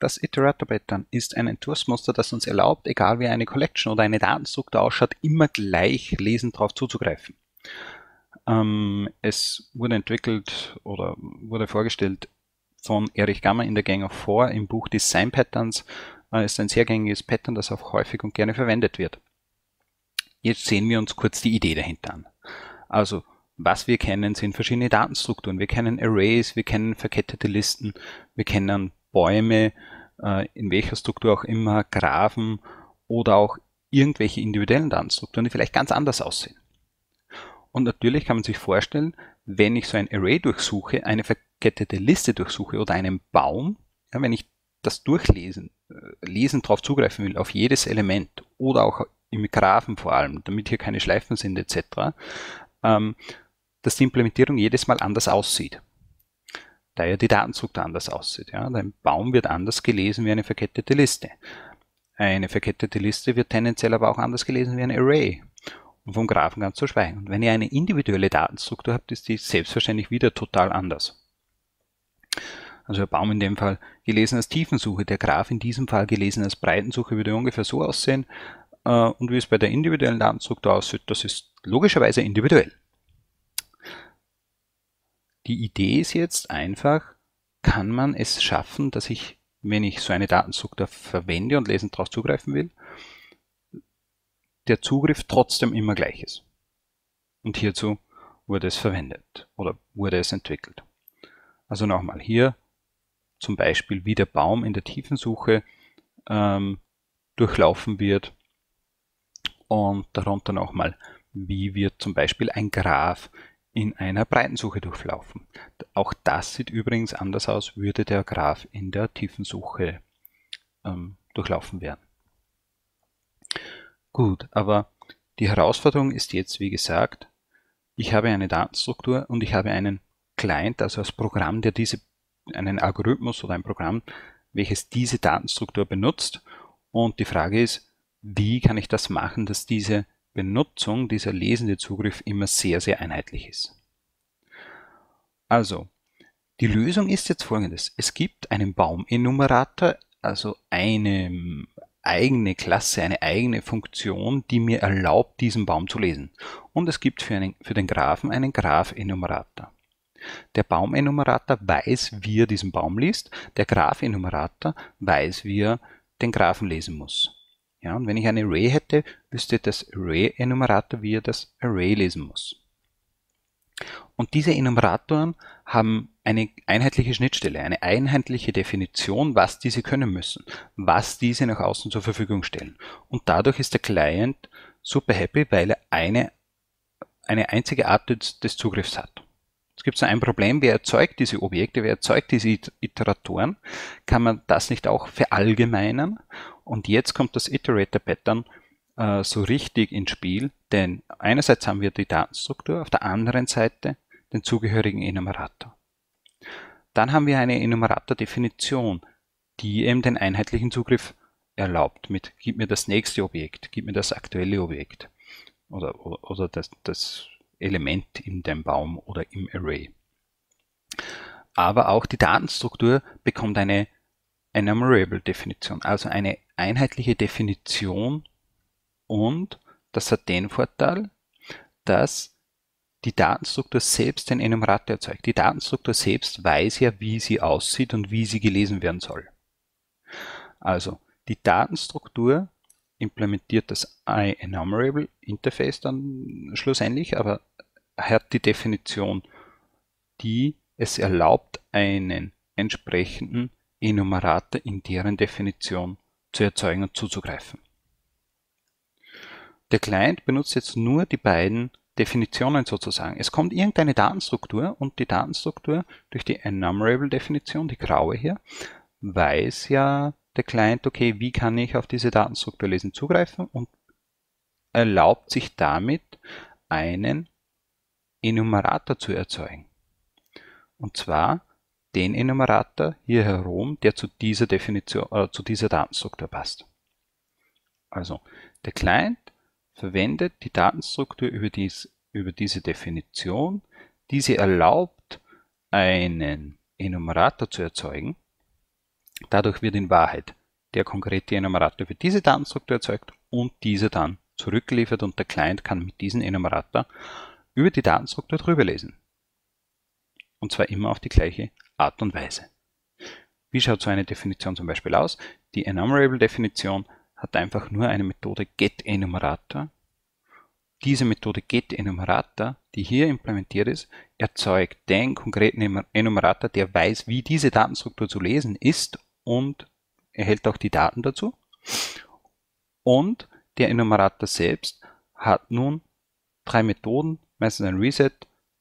Das Iterator-Pattern ist ein Entwurfsmuster, das uns erlaubt, egal wie eine Collection oder eine Datenstruktur ausschaut, immer gleich lesend darauf zuzugreifen. Ähm, es wurde entwickelt oder wurde vorgestellt von Erich Gammer in der Gang of Four im Buch Design Patterns. Äh, ist ein sehr gängiges Pattern, das auch häufig und gerne verwendet wird. Jetzt sehen wir uns kurz die Idee dahinter an. Also, was wir kennen, sind verschiedene Datenstrukturen. Wir kennen Arrays, wir kennen verkettete Listen, wir kennen Bäume, äh, in welcher Struktur auch immer, Graphen oder auch irgendwelche individuellen Datenstrukturen, die vielleicht ganz anders aussehen. Und natürlich kann man sich vorstellen, wenn ich so ein Array durchsuche, eine verkettete Liste durchsuche oder einen Baum, ja, wenn ich das Durchlesen, äh, Lesen darauf zugreifen will, auf jedes Element oder auch im Graphen vor allem, damit hier keine Schleifen sind etc., ähm, dass die Implementierung jedes Mal anders aussieht. Da ja die Datenstruktur anders aussieht. Ja. Ein Baum wird anders gelesen wie eine verkettete Liste. Eine verkettete Liste wird tendenziell aber auch anders gelesen wie ein Array. Und vom Graphen ganz zu schweigen. Und wenn ihr eine individuelle Datenstruktur habt, ist die selbstverständlich wieder total anders. Also der Baum in dem Fall gelesen als Tiefensuche, der Graph in diesem Fall gelesen als Breitensuche würde ungefähr so aussehen. Äh, und wie es bei der individuellen Datenstruktur aussieht, das ist logischerweise individuell. Die Idee ist jetzt einfach, kann man es schaffen, dass ich, wenn ich so eine Datenstruktur verwende und lesend darauf zugreifen will, der Zugriff trotzdem immer gleich ist. Und hierzu wurde es verwendet oder wurde es entwickelt. Also nochmal hier zum Beispiel, wie der Baum in der Tiefensuche ähm, durchlaufen wird und darunter nochmal, wie wird zum Beispiel ein Graph in einer Breitensuche durchlaufen. Auch das sieht übrigens anders aus, würde der Graph in der Tiefensuche ähm, durchlaufen werden. Gut, aber die Herausforderung ist jetzt, wie gesagt, ich habe eine Datenstruktur und ich habe einen Client, also das Programm, der diese, einen Algorithmus oder ein Programm, welches diese Datenstruktur benutzt. Und die Frage ist, wie kann ich das machen, dass diese Benutzung, dieser lesende Zugriff immer sehr, sehr einheitlich ist. Also, die Lösung ist jetzt folgendes. Es gibt einen Baumenumerator, also eine eigene Klasse, eine eigene Funktion, die mir erlaubt, diesen Baum zu lesen. Und es gibt für, einen, für den Graphen einen Graph-Enumerator. Der Baumenumerator weiß, wie er diesen Baum liest. Der Graph-Enumerator weiß, wie er den Graphen lesen muss. Ja, und wenn ich ein Array hätte, wüsste das Array-Enumerator, wie er das Array lesen muss. Und diese Enumeratoren haben eine einheitliche Schnittstelle, eine einheitliche Definition, was diese können müssen, was diese nach außen zur Verfügung stellen. Und dadurch ist der Client super happy, weil er eine, eine einzige Art des, des Zugriffs hat. Es gibt so ein Problem, wer erzeugt diese Objekte, wer erzeugt diese Iteratoren, kann man das nicht auch verallgemeinern? Und jetzt kommt das Iterator-Pattern äh, so richtig ins Spiel, denn einerseits haben wir die Datenstruktur, auf der anderen Seite den zugehörigen Enumerator. Dann haben wir eine Enumerator-Definition, die eben den einheitlichen Zugriff erlaubt mit gib mir das nächste Objekt, gib mir das aktuelle Objekt oder, oder, oder das, das Element in dem Baum oder im Array. Aber auch die Datenstruktur bekommt eine Enumerable-Definition, also eine einheitliche Definition und das hat den Vorteil, dass die Datenstruktur selbst den Enumerator erzeugt. Die Datenstruktur selbst weiß ja, wie sie aussieht und wie sie gelesen werden soll. Also, die Datenstruktur implementiert das IEnumerable Interface dann schlussendlich, aber hat die Definition, die es erlaubt, einen entsprechenden Enumerator in deren Definition zu erzeugen und zuzugreifen. Der Client benutzt jetzt nur die beiden Definitionen sozusagen. Es kommt irgendeine Datenstruktur und die Datenstruktur durch die Enumerable-Definition, die graue hier, weiß ja der Client, okay, wie kann ich auf diese Datenstruktur lesen zugreifen und erlaubt sich damit einen Enumerator zu erzeugen. Und zwar den Enumerator hier herum, der zu dieser Definition, äh, zu dieser Datenstruktur passt. Also der Client verwendet die Datenstruktur über, dies, über diese Definition, die sie erlaubt, einen Enumerator zu erzeugen. Dadurch wird in Wahrheit der konkrete Enumerator für diese Datenstruktur erzeugt und diese dann zurückgeliefert und der Client kann mit diesem Enumerator über die Datenstruktur drüber lesen. Und zwar immer auf die gleiche Art und Weise. Wie schaut so eine Definition zum Beispiel aus? Die Enumerable-Definition hat einfach nur eine Methode getEnumerator. Diese Methode getEnumerator, die hier implementiert ist, erzeugt den konkreten Enumerator, der weiß, wie diese Datenstruktur zu lesen ist und erhält auch die Daten dazu. Und der Enumerator selbst hat nun drei Methoden, meistens ein Reset,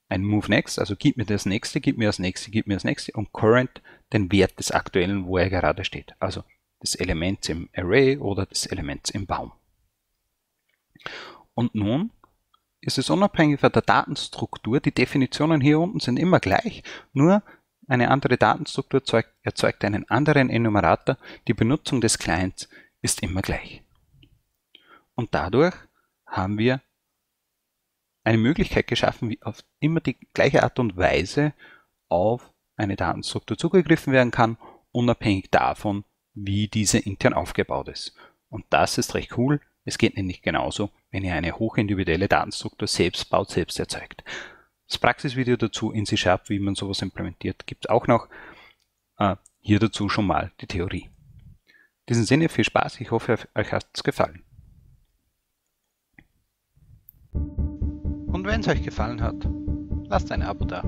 ein Move Next, also gib mir das nächste, gib mir das nächste, gib mir das nächste und Current den Wert des aktuellen, wo er gerade steht. Also des Elements im Array oder des Elements im Baum. Und nun ist es unabhängig von der Datenstruktur, die Definitionen hier unten sind immer gleich, nur eine andere Datenstruktur erzeugt, einen anderen Enumerator, die Benutzung des Clients ist immer gleich. Und dadurch haben wir eine Möglichkeit geschaffen, wie auf immer die gleiche Art und Weise auf eine Datenstruktur zugegriffen werden kann, unabhängig davon, wie diese intern aufgebaut ist. Und das ist recht cool. Es geht nämlich genauso, wenn ihr eine hochindividuelle Datenstruktur selbst baut, selbst erzeugt. Das Praxisvideo dazu in C-Sharp, wie man sowas implementiert, gibt es auch noch. Äh, hier dazu schon mal die Theorie. In diesem Sinne viel Spaß, ich hoffe, euch hat es gefallen. Wenn es euch gefallen hat, lasst ein Abo da.